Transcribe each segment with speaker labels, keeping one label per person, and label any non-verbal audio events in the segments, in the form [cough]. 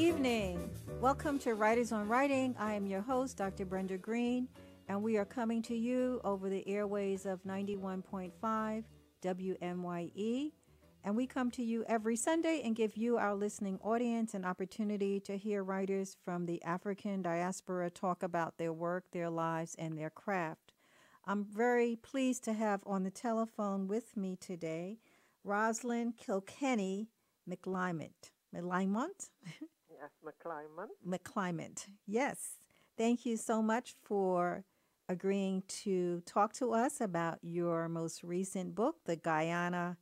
Speaker 1: evening. Welcome to Writers on Writing. I am your host, Dr. Brenda Greene, and we are coming to you over the airways of 91.5 WMEC. And we come to you every Sunday and give you, our listening audience, an opportunity to hear writers from the African diaspora talk about their work, their lives, and their craft. I'm very pleased to have on the telephone with me today Rosalind Kilkenny. McLymont? [laughs] [laughs]
Speaker 2: Yes, McLymont.
Speaker 1: McLymont. Yes. Thank you so much for agreeing to talk to us about your most recent book, The Guyana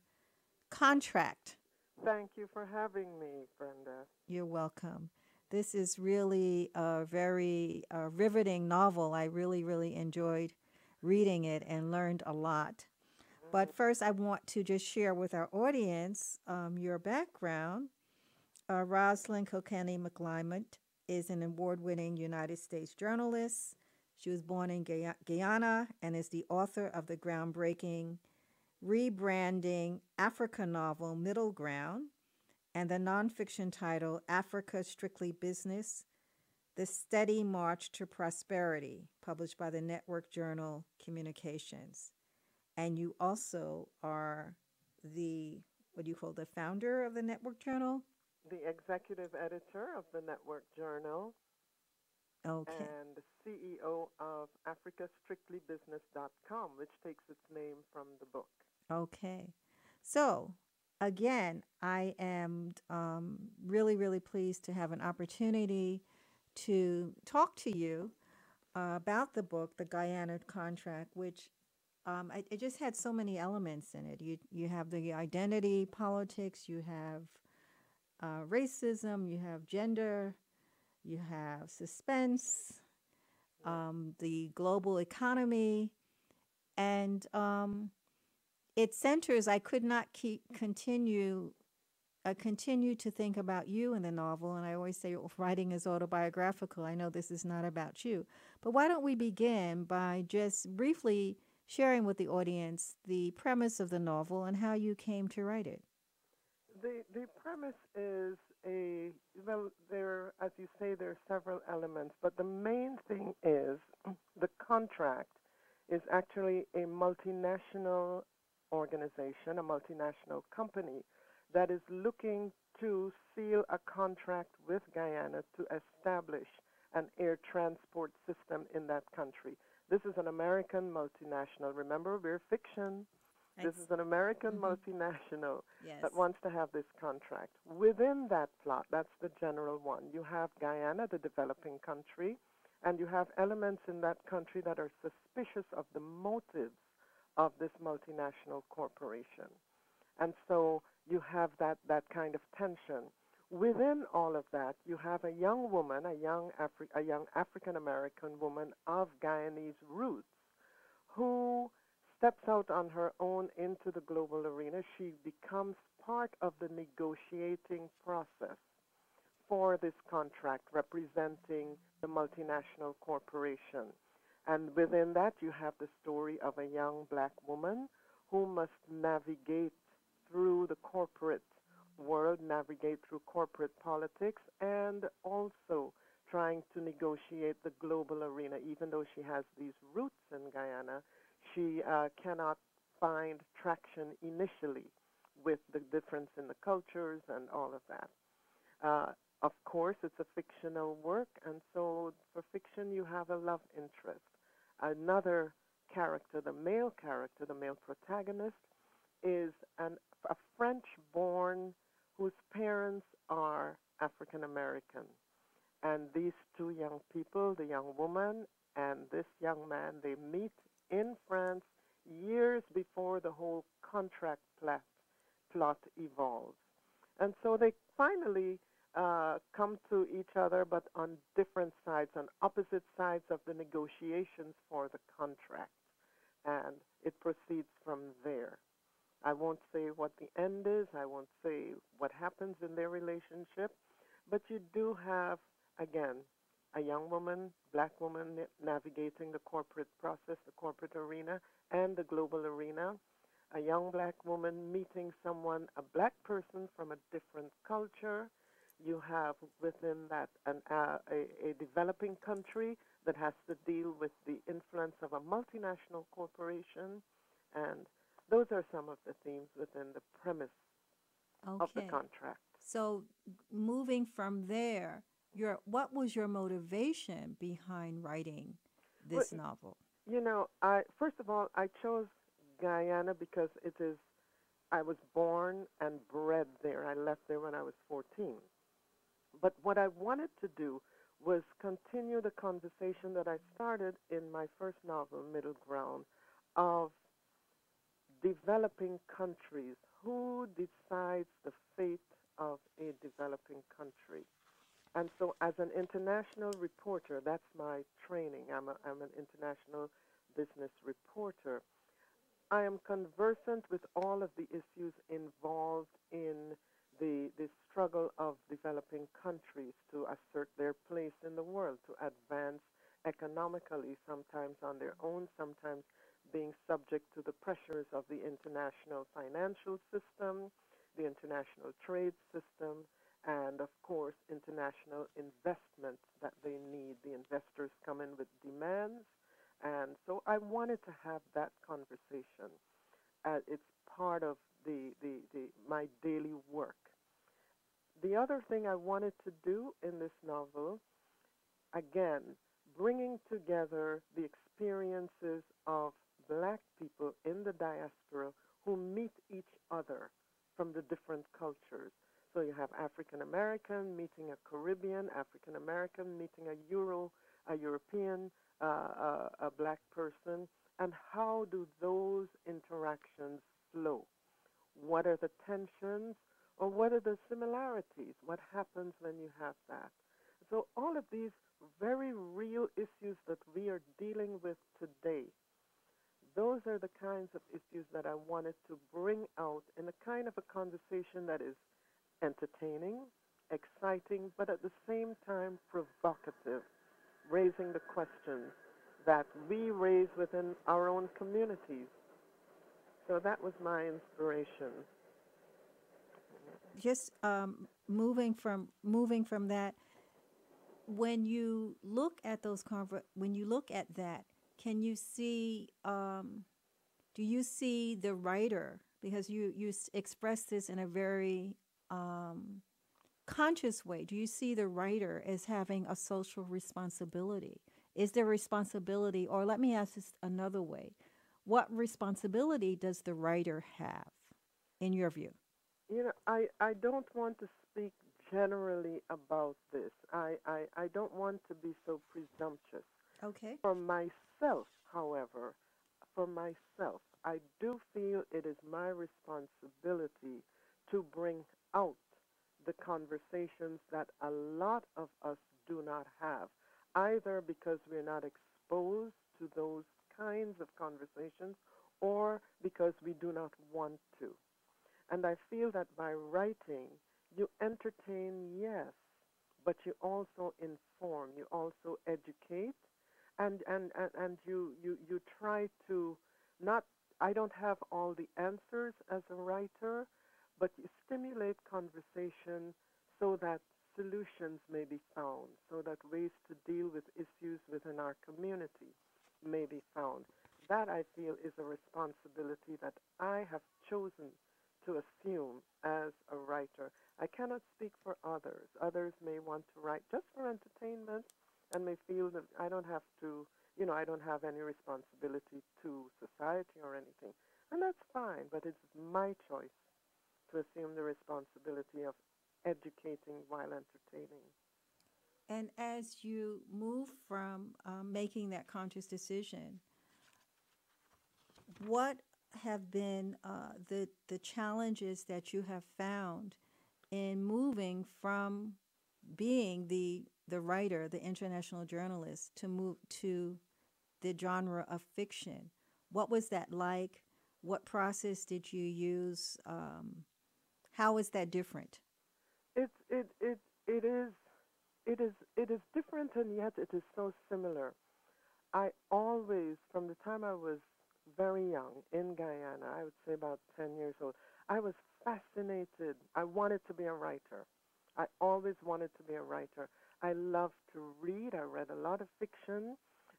Speaker 1: Contract.
Speaker 2: Thank you for having me, Brenda.
Speaker 1: You're welcome. This is really a very uh, riveting novel. I really, really enjoyed reading it and learned a lot. But first, I want to just share with our audience um, your background. Uh, Rosalind Kilkenny is an award winning United States journalist. She was born in Guyana and is the author of the groundbreaking rebranding Africa novel Middle Ground and the nonfiction title Africa Strictly Business The Steady March to Prosperity, published by the network journal Communications. And you also are the, what do you call the founder of the network journal?
Speaker 2: The executive editor of the network journal
Speaker 1: Okay.
Speaker 2: and the CEO of AfricaStrictlyBusiness.com, which takes its name from the book.
Speaker 1: Okay. So, again, I am um, really, really pleased to have an opportunity to talk to you uh, about the book, The Guyana Contract, which um, it, it just had so many elements in it. You, you have the identity politics, you have uh, racism, you have gender, you have suspense, um, the global economy, and um, it centers. I could not keep continue. I continue to think about you in the novel, and I always say "Oh, writing is autobiographical. I know this is not about you, but why don't we begin by just briefly sharing with the audience the premise of the novel and how you came to write it?
Speaker 2: The, the premise is a, well, there, as you say, there are several elements, but the main thing is the contract is actually a multinational organization, a multinational company that is looking to seal a contract with Guyana to establish an air transport system in that country. This is an American multinational. Remember, we're fiction. This is an American
Speaker 1: Mhm.
Speaker 2: multinational
Speaker 1: Yes.
Speaker 2: that wants to have this contract. Within that plot, that's the general one. You have Guyana, the developing country, and you have elements in that country that are suspicious of the motives of this multinational corporation. And so you have that, that kind of tension. Within all of that, you have a young woman, a young, Afri- a young African American woman of Guyanese roots, who steps out on her own into the global arena. She becomes part of the negotiating process for this contract representing the multinational corporation. And within that, you have the story of a young black woman who must navigate through the corporate world, navigate through corporate politics, and also trying to negotiate the global arena. Even though she has these roots in Guyana, she uh, cannot find traction initially with the difference in the cultures and all of that. Uh, of course, it's a fictional work, and so for fiction, you have a love interest. Another character, the male character, the male protagonist, is an, a French born whose parents are African American. And these two young people, the young woman and this young man, they meet in France years before the whole contract plot, plot evolves. And so they finally uh, come to each other, but on different sides, on opposite sides of the negotiations for the contract. And it proceeds from there. I won't say what the end is, I won't say what happens in their relationship, but you do have, again, a young woman, black woman na- navigating the corporate process, the corporate arena, and the global arena. A young black woman meeting someone, a black person from a different culture. You have within that an, uh, a, a developing country that has to deal with the influence of a multinational corporation, and those are some of the themes within the premise of the contract.
Speaker 1: So moving from there, your what was your motivation behind writing this
Speaker 2: y-
Speaker 1: novel?
Speaker 2: You know, I first of all I chose Guyana because it is I was born and bred there. I left there when I was 14. But what I wanted to do was continue the conversation that I started in my first novel, Middle Ground, of developing countries. Who decides the fate of a developing country? And so, as an international reporter, that's my training. I'm, a, I'm an international business reporter. I am conversant with all of the issues involved in the, the struggle of developing countries to assert their place in the world, to advance economically, sometimes on their own, sometimes being subject to the pressures of the international financial system, the international trade system, and of course, international investment that they need. The investors come in with demands and so I wanted to have that conversation. Uh, it's part of the, the, the, my daily work. The other thing I wanted to do in this novel, again, bringing together the experiences of black people in the diaspora who meet each other from the different cultures. So you have African American meeting a Caribbean, African American meeting a Euro, a European, uh, a, a black person, and how do those interactions flow? What are the tensions or what are the similarities? What happens when you have that? So, all of these very real issues that we are dealing with today, those are the kinds of issues that I wanted to bring out in a kind of a conversation that is entertaining, exciting, but at the same time provocative raising the questions that we raise within our own communities. So that was my inspiration.
Speaker 1: Just um, moving from moving from that, when you look at those conver- when you look at that, can you see? Um, do you see the writer because you you express this in a very um, conscious way? Do you see the writer as having a social responsibility? Is there responsibility, or let me ask this another way: What responsibility does the writer have, in your view?
Speaker 2: You know, I, I don't want to speak generally about this. I, I, I don't want to be so presumptuous.
Speaker 1: Okay.
Speaker 2: For myself, however, for myself, I do feel it is my responsibility to bring out the conversations that a lot of us do not have, either because we're not exposed to those kinds of conversations or because we do not want to. And I feel that by writing, you entertain, yes, but you also inform, you also educate, and, and, and, and you, you, you try to not, I don't have all the answers as a writer, but you stimulate conversation so that solutions may be found, so that ways to deal with issues within our community may be found. That I feel is a responsibility that I have chosen to assume as a writer. I cannot speak for others. Others may want to write just for entertainment and may feel that I don't have to, you know, I don't have any responsibility to society or anything. And that's fine, but it's my choice to assume the responsibility of educating while entertaining.
Speaker 1: And as you move from um, making that conscious decision, what have been uh, the the challenges that you have found in moving from being the the writer, the international journalist, to move to the genre of fiction? What was that like? What process did you use? Um, how is that different?
Speaker 2: It's it it it is it is it is different and yet it is so similar. I always, from the time I was very young in Guyana, I would say about 10 years old, I was fascinated. I wanted to be a writer. I always wanted to be a writer. I loved to read. I read a lot of fiction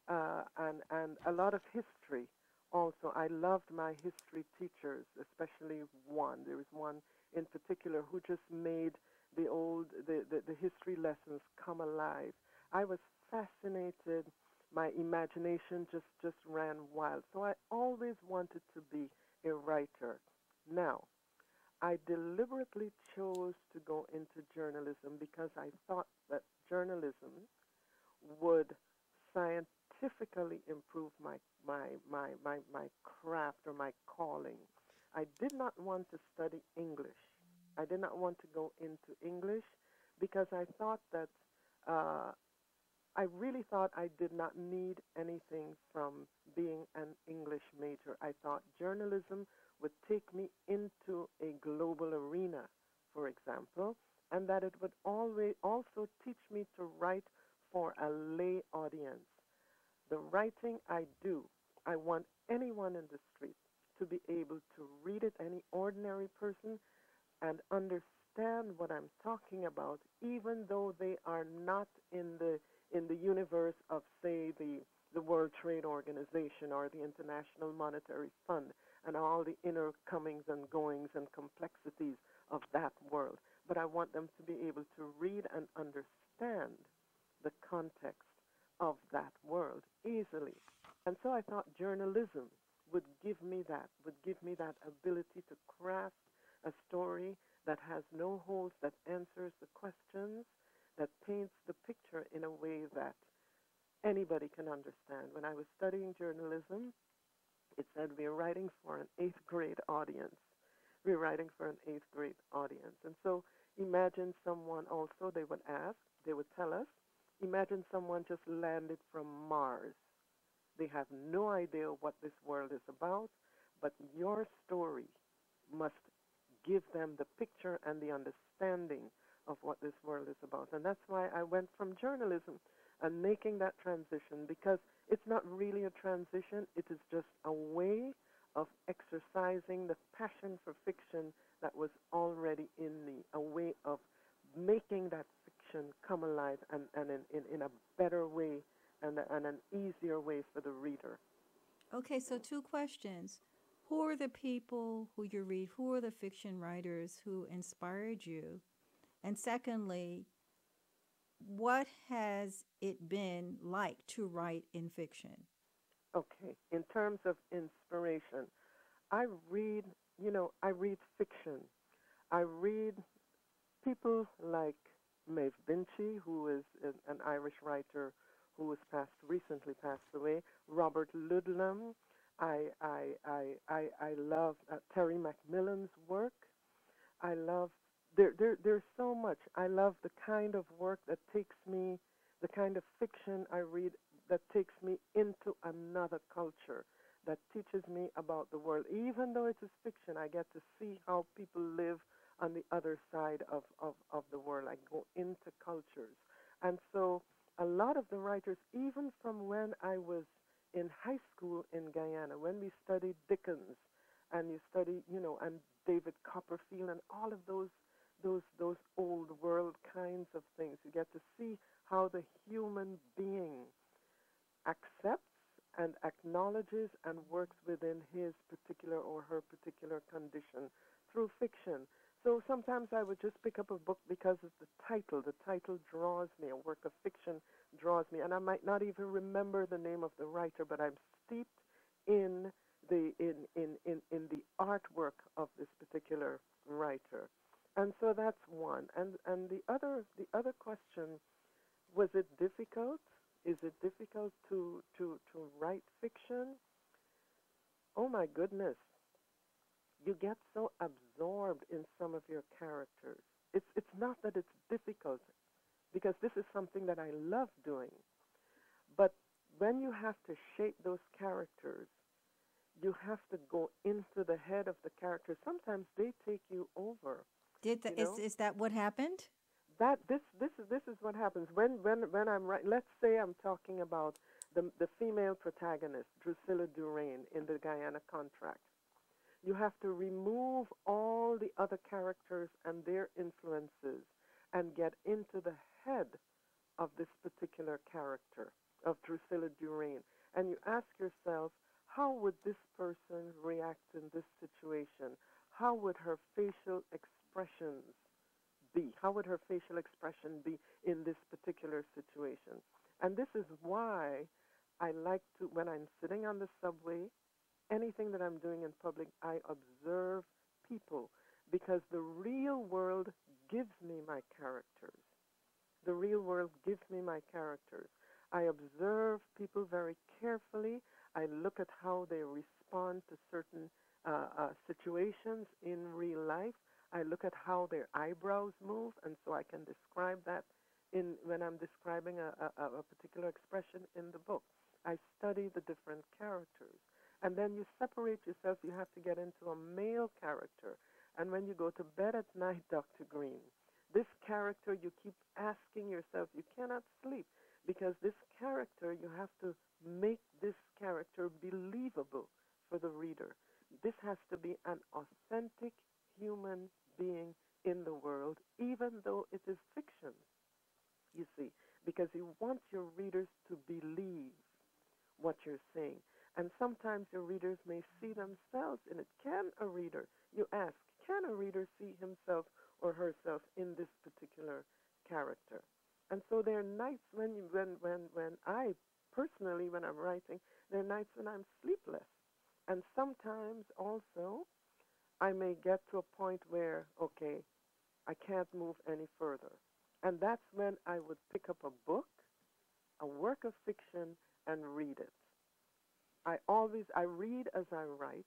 Speaker 2: uh, and, and a lot of history also. I loved my history teachers, especially one. There was one in particular who just made the old, the, the, the history lessons come alive. I was fascinated. My imagination just, just ran wild. So I always wanted to be a writer. Now, I deliberately chose to go into journalism because I thought that journalism would scientifically improve my, my, my, my, my craft or my calling. I did not want to study English. I did not want to go into English because I thought that uh, I really thought I did not need anything from being an English major. I thought journalism would take me into a global arena, for example, and that it would always also teach me to write for a lay audience. The writing I do, I want anyone in the street to be able to read it, any ordinary person, and understand what I'm talking about, even though they are not in the in the universe of, say, the the World Trade Organization or the International Monetary Fund and all the inner comings and goings and complexities of that world. But I want them to be able to read and understand the context of that world easily. And so I thought journalism would give me that, would give me that ability to craft a story that has no holes, that answers the questions, that paints the picture in a way that anybody can understand. When I was studying journalism, it said we're writing for an eighth grade audience. We're writing for an eighth grade audience. And so imagine someone also, they would ask, they would tell us, imagine someone just landed from Mars. They have no idea what this world is about, but your story must give them the picture and the understanding of what this world is about. And that's why I went from journalism and making that transition because it's not really a transition, it is just a way of exercising the passion for fiction that was already in me, a way of making that fiction come alive and, and in, in, in a better way and, and an easier way for the reader.
Speaker 1: Okay, so two questions. Who are the people who you read? Who are the fiction writers who inspired you? And secondly, what has it been like to write in fiction?
Speaker 2: Okay, in terms of inspiration, I read, you know, I read fiction. I read people like Maeve Binchy, who is an Irish writer who was passed recently passed away. Robert Ludlum. I I I I, I love uh, Terry McMillan's work. I love there, there, there's so much. I love the kind of work that takes me, the kind of fiction I read that takes me into another culture, that teaches me about the world. Even though it is fiction, I get to see how people live on the other side of, of, of the world. I go into cultures. And so a lot of the writers, even from when I was in high school in Guyana, when we studied Dickens, and you study, you know, and David Copperfield and all of those those those old world kinds of things. You get to see how the human being accepts and acknowledges and works within his particular or her particular condition through fiction. So sometimes I would just pick up a book because of the title. The title draws me. A work of fiction draws me, and I might not even remember the name of the writer, but I'm steeped in the in in in, in the artwork of this particular writer. And so that's one. And and the other the other question was it difficult? Is it difficult to to to write fiction? Oh my goodness. You get so absorbed in some of your characters. It's it's not that it's difficult because this is something that I love doing. But when you have to shape those characters, you have to go into the head of the characters. Sometimes they take you over
Speaker 1: did the, is know? is that what happened?
Speaker 2: That this this is this is what happens when when when I'm right. Let's say I'm talking about the the female protagonist Drusilla Durain in the Guyana contract. You have to remove all the other characters and their influences and get into the head of this particular character of Drusilla Durain. And you ask yourself, how would this person react in this situation? How would her facial expressions be? How would her facial expression be in this particular situation? And this is why I like to, when I'm sitting on the subway, anything that I'm doing in public, I observe people because the real world gives me my characters. The real world gives me my characters. I observe people very carefully. I look at how they respond to certain uh, uh, situations in real life. I look at how their eyebrows move, and so I can describe that in when I'm describing a, a, a particular expression in the book. I study the different characters. And then you separate yourself. You have to get into a male character. And when you go to bed at night, Dr. Greene, this character, you keep asking yourself, you cannot sleep because this character, you have to make this character believable for the reader. This has to be an authentic human being in the world, even though it is fiction, you see, because you want your readers to believe what you're saying. And sometimes your readers may see themselves in it. Can a reader, you ask, can a reader see himself or herself in this particular character? And so there are nights when, when, when, when I personally, when I'm writing, there are nights when I'm sleepless. And sometimes also, I may get to a point where, okay, I can't move any further. And that's when I would pick up a book, a work of fiction, and read it. I always, I read as I write.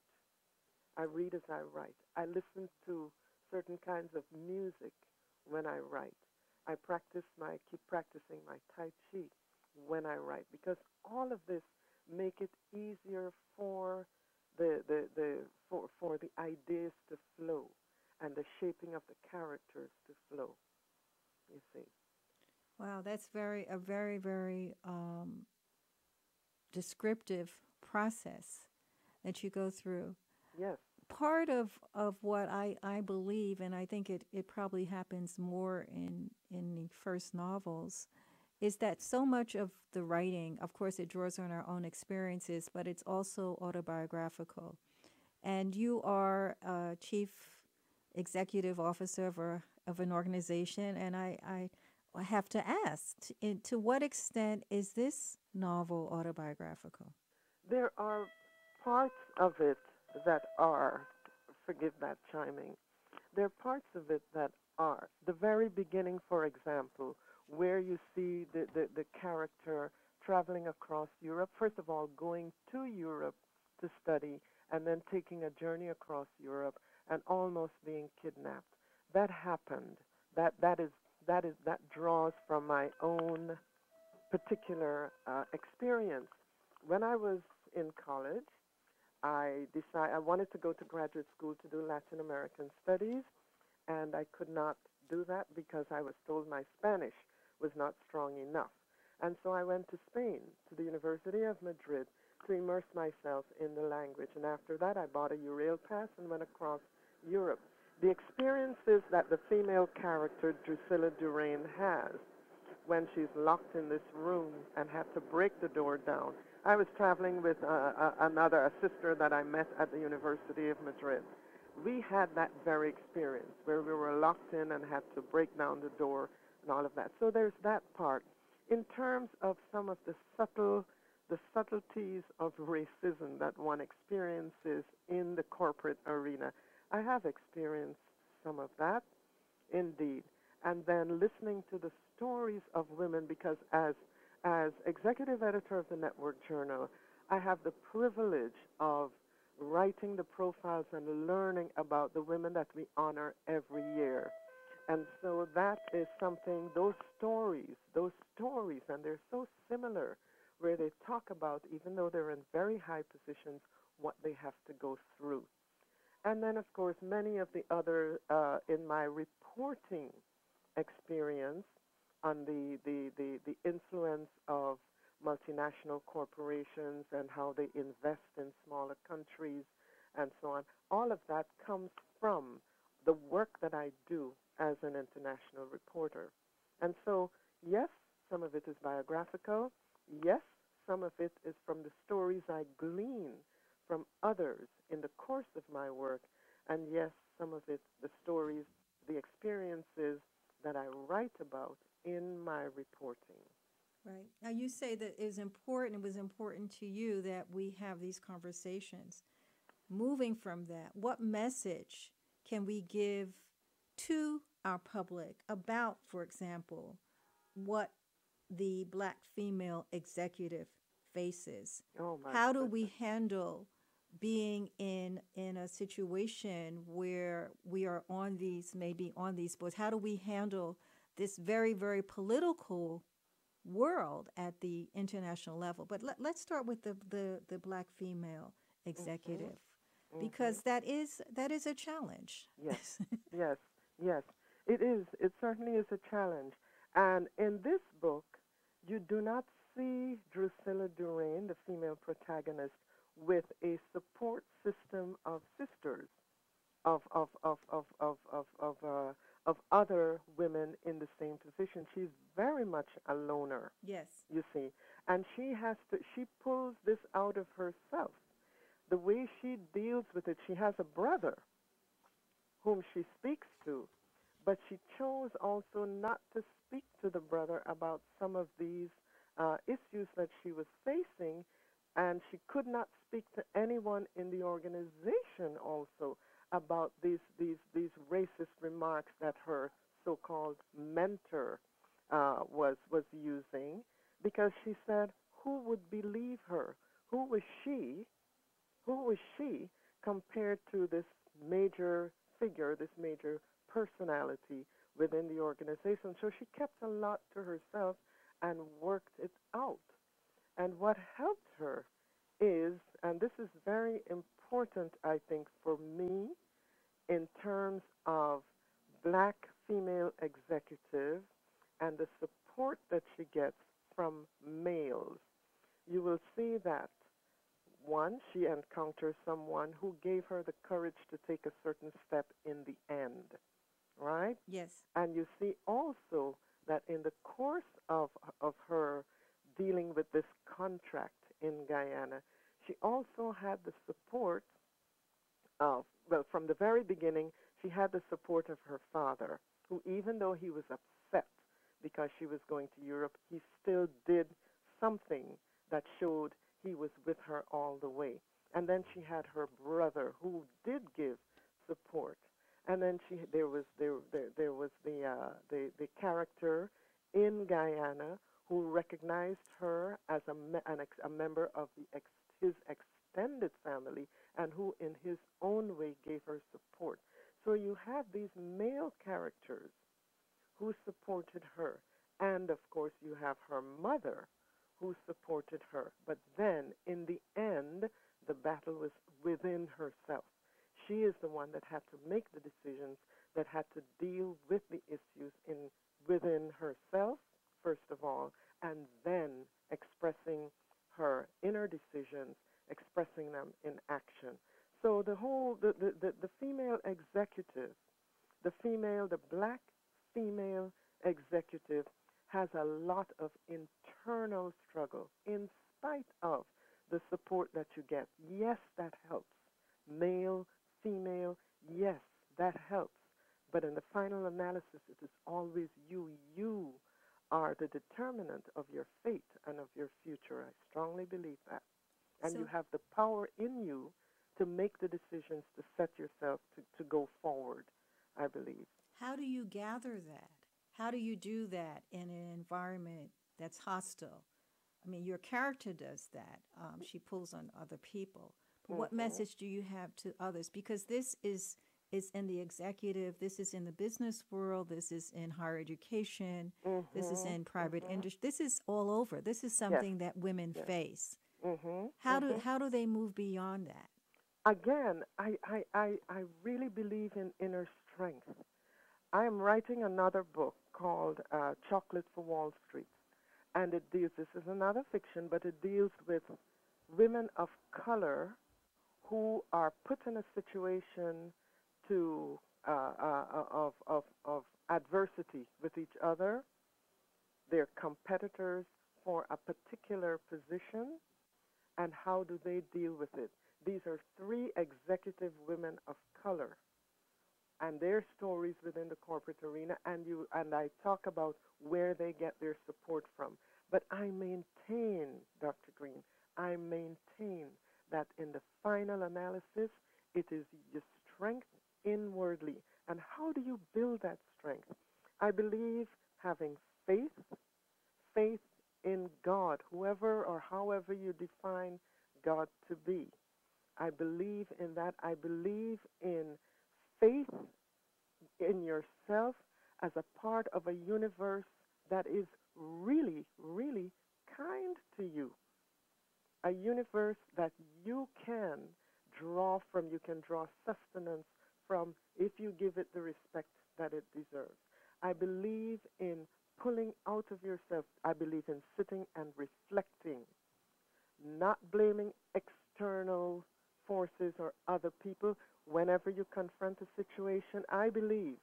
Speaker 2: I read as I write. I listen to certain kinds of music when I write. I practice my, keep practicing my Tai Chi when I write because all of this make it easier for the, the, the, for, for the ideas to flow and the shaping of the characters to flow, you see.
Speaker 1: Wow, that's very, a very, very um, descriptive process that you go through.
Speaker 2: Yes.
Speaker 1: Part of, of what I, I believe, and I think it, it probably happens more in, in the first novels, is that so much of the writing, of course, it draws on our own experiences, but it's also autobiographical. And you are a chief executive officer of, a, of an organization, and I, I have to ask to, to what extent is this novel autobiographical?
Speaker 2: There are parts of it that are, forgive that chiming, there are parts of it that are. The very beginning, for example, where you see the, the, the character traveling across Europe, first of all, going to Europe to study, and then taking a journey across Europe and almost being kidnapped. That happened. That, that, is, that, is, that draws from my own particular uh, experience. When I was in college, I decided I wanted to go to graduate school to do Latin American studies, and I could not do that because I was told my Spanish was not strong enough. And so I went to Spain, to the University of Madrid, to immerse myself in the language. And after that, I bought a Eurail pass and went across Europe. The experiences that the female character Drusilla Durain has when she's locked in this room and had to break the door down. I was traveling with uh, uh, another, a sister that I met at the University of Madrid. We had that very experience where we were locked in and had to break down the door and all of that. So there's that part. In terms of some of the subtle, the subtleties of racism that one experiences in the corporate arena, I have experienced some of that, indeed. And then listening to the stories of women, because as as executive editor of the Network Journal, I have the privilege of writing the profiles and learning about the women that we honor every year. And so that is something, those stories, those stories, and they're so similar, where they talk about, even though they're in very high positions, what they have to go through. And then, of course, many of the other, uh, in my reporting experience on the, the, the, the influence of multinational corporations and how they invest in smaller countries and so on, all of that comes from the work that I do as an international reporter. And so, yes, some of it is biographical. Yes, some of it is from the stories I glean from others in the course of my work. And yes, some of it, the stories, the experiences that I write about in my reporting.
Speaker 1: Right. Now, you say that it is important, it was important to you that we have these conversations. Moving from that, what message can we give to our public about, for example, what the black female executive faces?
Speaker 2: Oh my
Speaker 1: How do
Speaker 2: goodness.
Speaker 1: we handle being in in a situation where we are on these maybe on these boards? How do we handle this very very political world at the international level? But let, let's start with the, the the black female executive because that is that is a challenge.
Speaker 2: Yes. [laughs] Yes, yes. It is. It certainly is a challenge. And in this book, you do not see Drusilla Durain, the female protagonist, with a support system of sisters, of of of of of of of, uh, of other the same position. She's very much a loner
Speaker 1: yes.
Speaker 2: you see. And she has to, she pulls this out of herself. The way she deals with it, she has a brother whom she speaks to, but she chose also not to speak to the brother about some of these uh, issues that she was facing, and she could not speak to anyone in the organization also about these these these racist remarks that her so-called mentor uh, was was using, because she said, "Who would believe her? Who was she? Who was she compared to this major figure, this major personality within the organization?" So she kept a lot to herself and worked it out. And what helped her is, and this is very important, I think, for me, in terms of black female executive and the support that she gets from males. You will see that one, she encounters someone who gave her the courage to take a certain step in the end, right?
Speaker 1: Yes.
Speaker 2: And you see also that in the course of, of her dealing with this contract in Guyana, she also had the support of, well, from the very beginning, she had the support of her father, who, even though he was upset because she was going to Europe, he still did something that showed he was with her all the way. And then she had her brother, who did give support. And then she there was there there, there was the uh, the the character in Guyana who recognized her as a me- an ex- a member of the ex- his extended family and who in his own way gave her support. So you have these male characters who supported her, and of course you have her mother who supported her. But then in the end, the battle was within herself. She is the one that had to make the decisions, that had to deal with the issues in within herself, first of all, and then expressing her inner decisions, expressing them in action. So the whole the, the, the, the female executive, the female, the black female executive has a lot of internal struggle in spite of the support that you get. Yes, that helps. Male, female, yes, that helps. But in the final analysis, it is always you. You are the determinant of your fate and of your future. I strongly believe that. And you have the power in you to make the decisions to set yourself to, to go forward, I believe.
Speaker 1: How do you gather that? How do you do that in an environment that's hostile? I mean, your character does that. Um, she pulls on other people. But what
Speaker 2: Mhm.
Speaker 1: message do you have to others? Because this is is in the executive. This is in the business world. This is in higher education. This is
Speaker 2: Mhm,
Speaker 1: in private
Speaker 2: mhm.
Speaker 1: industry. This is all over. This is something that women
Speaker 2: Yes.
Speaker 1: face.
Speaker 2: Mm-hmm.
Speaker 1: How do
Speaker 2: mhm.
Speaker 1: how do they move beyond that?
Speaker 2: Again, I, I, I, I really believe in inner strength. I am writing another book called uh, Chocolate for Wall Street. And it deals, this is another fiction, but it deals with women of color who are put in a situation to uh, uh, of, of, of adversity with each other. They're competitors for a particular position, and how do they deal with it? These are three executive women of color and their stories within the corporate arena and you and I talk about where they get their support from. But I maintain, Dr. Greene, I maintain that in the final analysis it is your strength inwardly. And how do you build that strength? I believe having faith, faith in God, whoever or however you define God to be. I believe in that. I believe in faith in yourself as a part of a universe that is really, really kind to you. A universe that you can draw from, you can draw sustenance from if you give it the respect that it deserves. I believe in pulling out of yourself. I believe in sitting and reflecting, not blaming external forces or other people. Whenever you confront a situation, I believe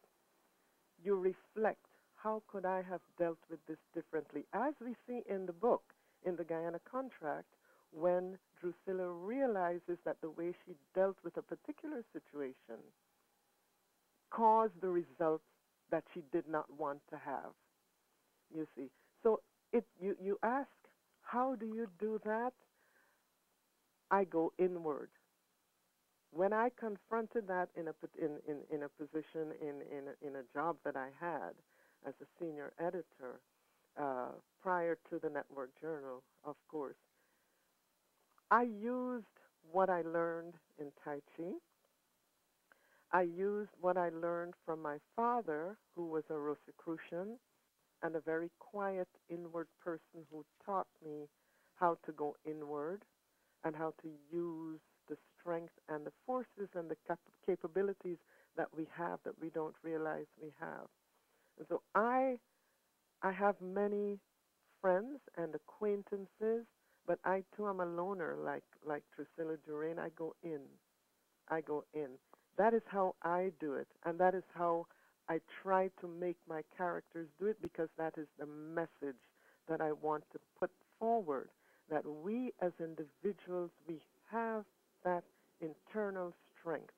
Speaker 2: you reflect how could I have dealt with this differently? As we see in the book, in the Guyana contract, when Drusilla realizes that the way she dealt with a particular situation caused the results that she did not want to have. You see. So it you, you ask, how do you do that? I go inward. When I confronted that in a in, in, in a position in, in, in a job that I had as a senior editor uh, prior to the Network Journal, of course, I used what I learned in Tai Chi. I used what I learned from my father, who was a Rosicrucian and a very quiet inward person who taught me how to go inward and how to use strength and the forces and the cap- capabilities that we have that we don't realize we have. And so I I have many friends and acquaintances, but I too am a loner like like Drusilla Durain. I go in. I go in. That is how I do it, and that is how I try to make my characters do it because that is the message that I want to put forward. That we as individuals, we have that internal strength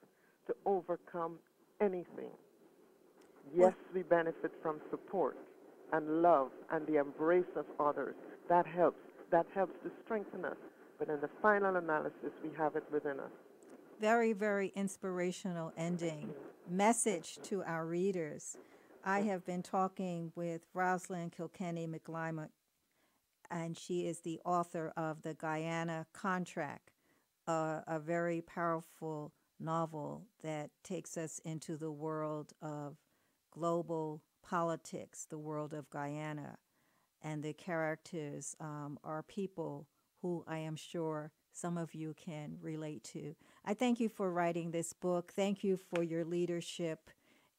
Speaker 2: to overcome anything. Yes, we benefit from support and love and the embrace of others. That helps. That helps to strengthen us. But in the final analysis, we have it within us
Speaker 1: very, very inspirational ending message to our readers. I have been talking with Rosalind Kilkenny McLymont, and she is the author of The Guyana Contract, uh, a very powerful novel that takes us into the world of global politics, the world of Guyana. And the characters um, are people who I am sure some of you can relate to. I thank you for writing this book. Thank you for your leadership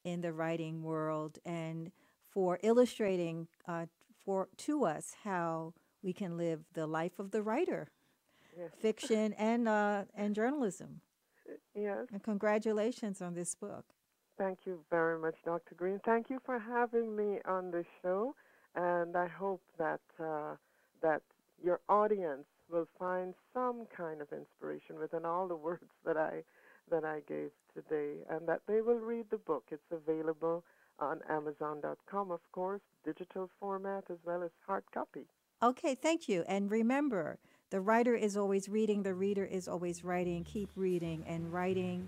Speaker 1: in the writing world and for illustrating uh, for to us how we can live the life of the writer, yes. fiction and uh, and journalism.
Speaker 2: Yes.
Speaker 1: And congratulations on this book.
Speaker 2: Thank you very much, Dr. Greene. Thank you for having me on the show, and I hope that uh, that your audience will find some kind of inspiration within all the [laughs] words that I that I gave today, and that they will read the book. It's available on Amazon.com, of course, digital format as well as hard copy.
Speaker 1: Okay, thank you. And remember, the writer is always reading, the reader is always writing. Keep reading and writing.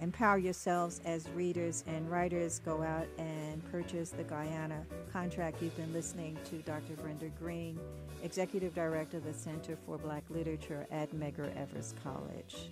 Speaker 1: Empower yourselves as readers and writers. Go out and purchase the Guyana contract. You've been listening to Dr. Brenda Greene, Executive Director of the Center for Black Literature at Medgar Evers College.